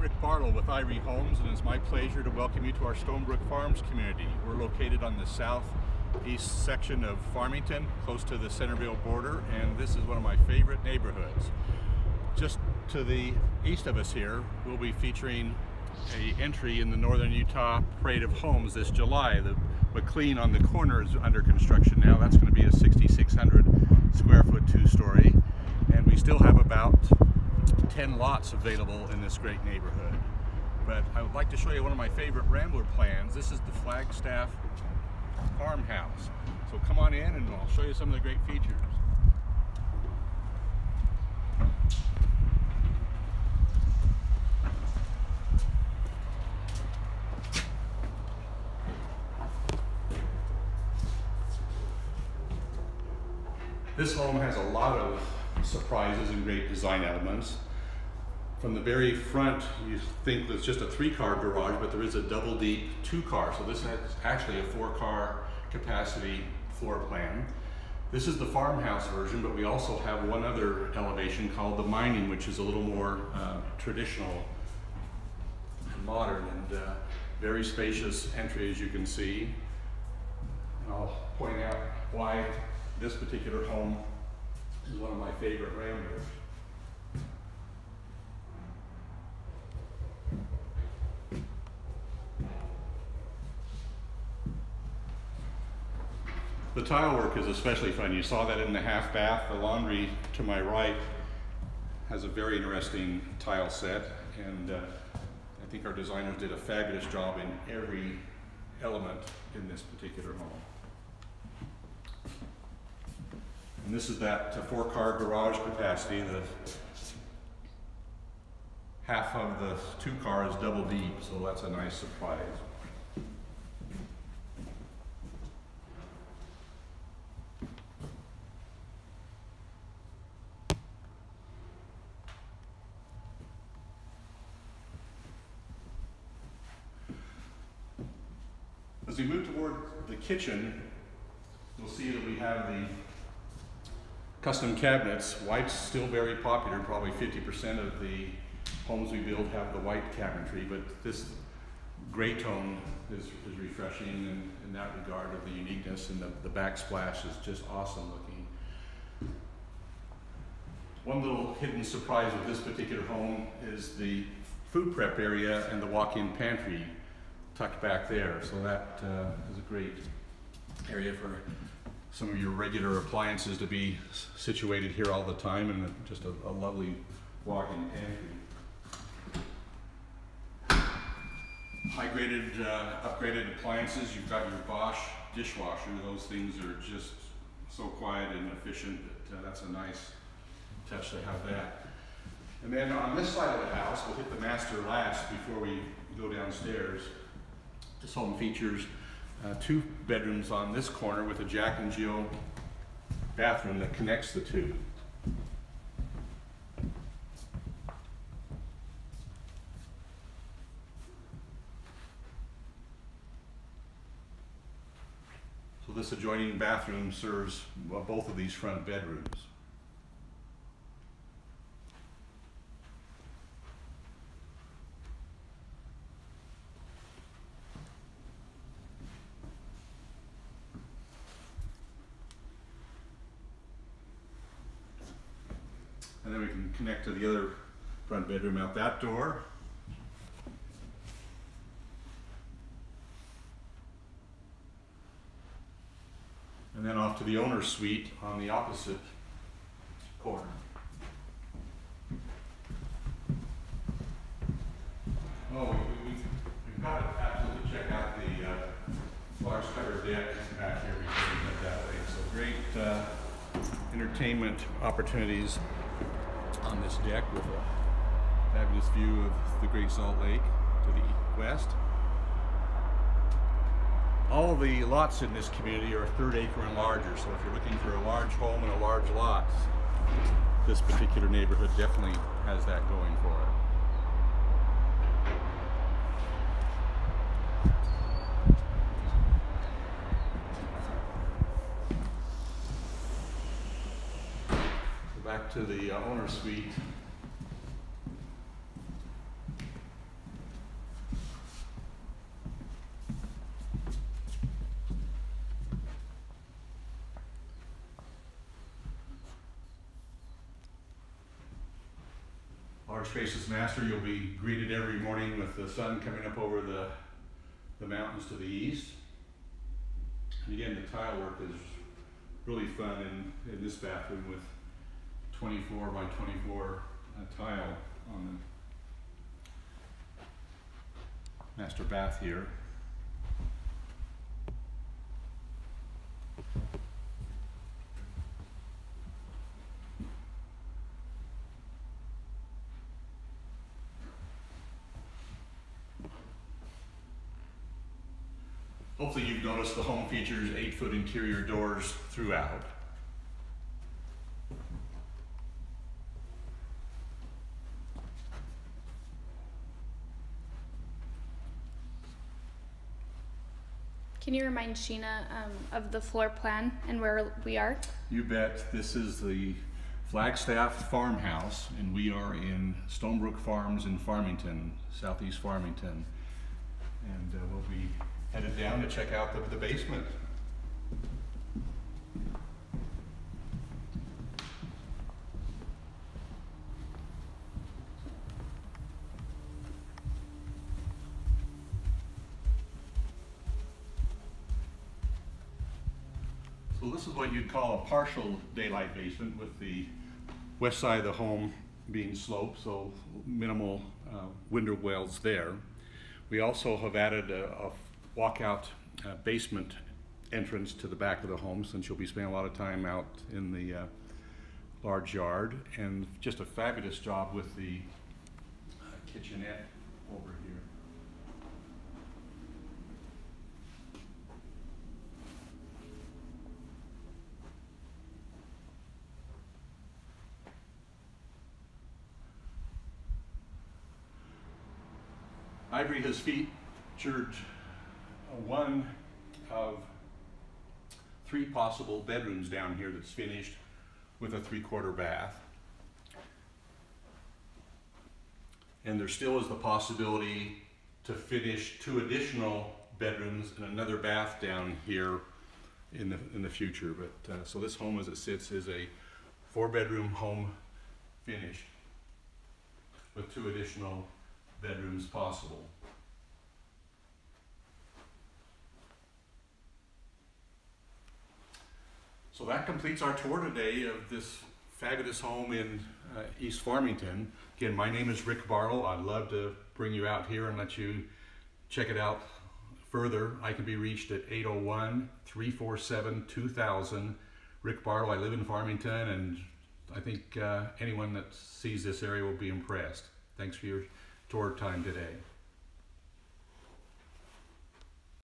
Rick Barlow with Ivory Homes and it's my pleasure to welcome you to our Stonebrook Farms community. We're located on the southeast section of Farmington, close to the Centerville border, and this is one of my favorite neighborhoods. Just to the east of us here, we'll be featuring a entry in the Northern Utah Parade of Homes this July. The McLean on the corner is under construction now. That's going to be a 6,600 square foot two-story, and we still have about 10 lots available in this great neighborhood. But I would like to show you one of my favorite Rambler plans. This is the Flagstaff Farmhouse. So come on in and I'll show you some of the great features. This home has a lot of surprises and great design elements. From the very front, you think it's just a three-car garage, but there is a double deep two-car. So this is actually a four-car capacity floor plan. This is the farmhouse version, but we also have one other elevation called the mining, which is a little more uh, traditional and modern and uh, very spacious entry, as you can see. And I'll point out why this particular home is one of my favorite ramblers. The tile work is especially fun. You saw that in the half bath. The laundry to my right has a very interesting tile set and uh, I think our designers did a fabulous job in every element in this particular home. And this is that uh, four car garage capacity. The half of the two car is double deep, so that's a nice surprise. We move toward the kitchen, you'll see that we have the custom cabinets. White's still very popular. Probably 50% of the homes we build have the white cabinetry, but this gray tone is, is refreshing in, in that regard of the uniqueness and the, the backsplash is just awesome looking. One little hidden surprise with this particular home is the food prep area and the walk-in pantry tucked back there. So that uh, is a great area for some of your regular appliances to be situated here all the time and just a, a lovely walk-in pantry. High-graded, uh, upgraded appliances. You've got your Bosch dishwasher. Those things are just so quiet and efficient that uh, that's a nice touch to have that. And then on this side of the house, we'll hit the master last before we go downstairs. This home features uh, two bedrooms on this corner with a Jack and Jill bathroom that connects the two. So this adjoining bathroom serves both of these front bedrooms. And then we can connect to the other front bedroom out that door. And then off to the owner's suite on the opposite corner. Oh, we, we've got to absolutely check out the uh, large cover deck back here we head that way. So great uh, entertainment opportunities on this deck with a fabulous view of the Great Salt Lake to the west. All the lots in this community are third acre and larger, so if you're looking for a large home and a large lot, this particular neighborhood definitely has that going for it. back to the uh, owner suite. Large spacious master, you'll be greeted every morning with the sun coming up over the, the mountains to the east. And again, the tile work is really fun in, in this bathroom with 24 by 24 uh, tile on the master bath here. Hopefully you've noticed the home features eight foot interior doors throughout. Can you remind Sheena um, of the floor plan and where we are? You bet. This is the Flagstaff Farmhouse, and we are in Stonebrook Farms in Farmington, southeast Farmington. And uh, we'll be headed down to check out the, the basement. So this is what you'd call a partial daylight basement with the west side of the home being sloped, so minimal uh, window wells there. We also have added a, a walkout uh, basement entrance to the back of the home since you'll be spending a lot of time out in the uh, large yard and just a fabulous job with the kitchenette over here. Ivory has featured one of three possible bedrooms down here that's finished with a three-quarter bath. And there still is the possibility to finish two additional bedrooms and another bath down here in the in the future. But uh, so this home as it sits is a four-bedroom home finished with two additional bedrooms possible. So that completes our tour today of this fabulous home in uh, East Farmington. Again, my name is Rick Barlow. I'd love to bring you out here and let you check it out further. I can be reached at 801-347-2000. Rick Barlow, I live in Farmington and I think uh, anyone that sees this area will be impressed. Thanks for your tour time today.